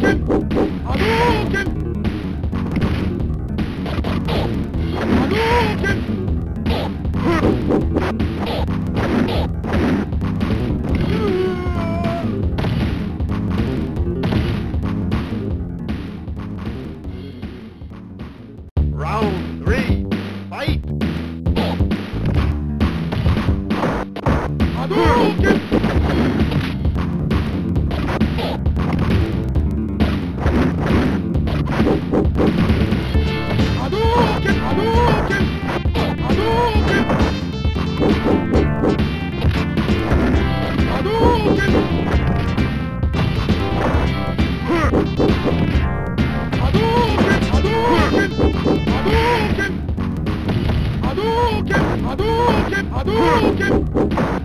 Hadouken! Hadouken! Thank you.